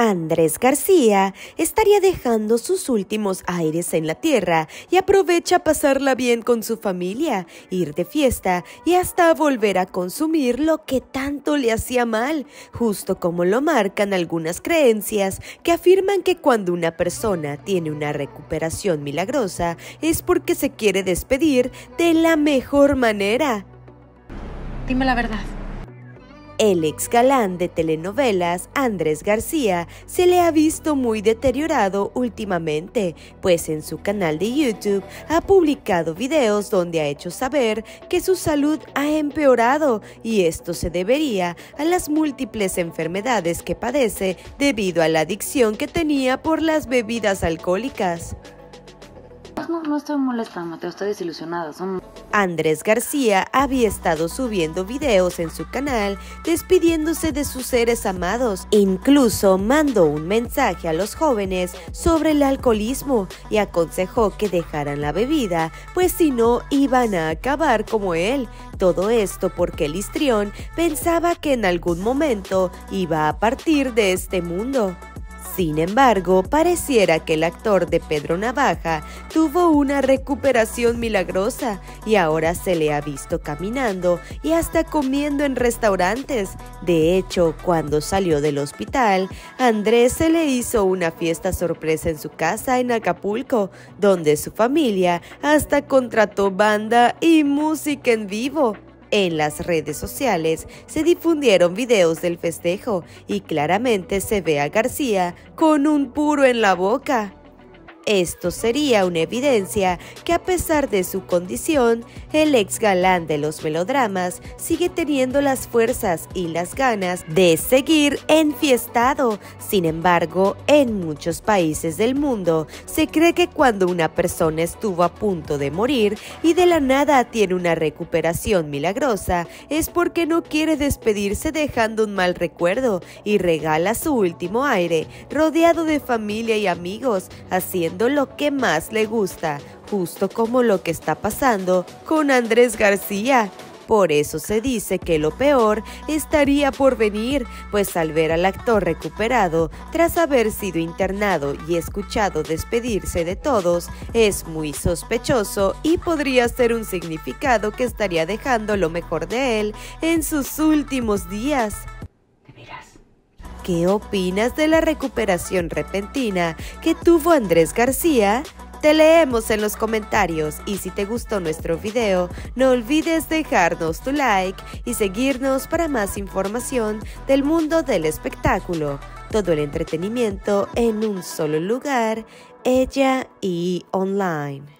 Andrés García estaría dejando sus últimos aires en la tierra y aprovecha pasarla bien con su familia, ir de fiesta y hasta volver a consumir lo que tanto le hacía mal, justo como lo marcan algunas creencias que afirman que cuando una persona tiene una recuperación milagrosa es porque se quiere despedir de la mejor manera. Dime la verdad. El ex galán de telenovelas, Andrés García, se le ha visto muy deteriorado últimamente, pues en su canal de YouTube ha publicado videos donde ha hecho saber que su salud ha empeorado y esto se debería a las múltiples enfermedades que padece debido a la adicción que tenía por las bebidas alcohólicas. No, estoy molesta, Mateo, estoy desilusionada. Son... Andrés García había estado subiendo videos en su canal despidiéndose de sus seres amados. Incluso mandó un mensaje a los jóvenes sobre el alcoholismo y aconsejó que dejaran la bebida, pues si no iban a acabar como él. Todo esto porque el histrión pensaba que en algún momento iba a partir de este mundo. Sin embargo, pareciera que el actor de Pedro Navaja tuvo una recuperación milagrosa y ahora se le ha visto caminando y hasta comiendo en restaurantes. De hecho, cuando salió del hospital, Andrés se le hizo una fiesta sorpresa en su casa en Acapulco, donde su familia hasta contrató banda y música en vivo. En las redes sociales se difundieron videos del festejo y claramente se ve a García con un puro en la boca. Esto sería una evidencia que a pesar de su condición, el ex galán de los melodramas sigue teniendo las fuerzas y las ganas de seguir enfiestado. Sin embargo, en muchos países del mundo se cree que cuando una persona estuvo a punto de morir y de la nada tiene una recuperación milagrosa, es porque no quiere despedirse dejando un mal recuerdo y regala su último aire, rodeado de familia y amigos, lo que más le gusta, justo como lo que está pasando con Andrés García. Por eso se dice que lo peor estaría por venir, pues al ver al actor recuperado tras haber sido internado y escuchado despedirse de todos, es muy sospechoso y podría ser un significado que estaría dejando lo mejor de él en sus últimos días. ¿Qué opinas de la recuperación repentina que tuvo Andrés García? Te leemos en los comentarios y si te gustó nuestro video, no olvides dejarnos tu like y seguirnos para más información del mundo del espectáculo. Todo el entretenimiento en un solo lugar, ella y online.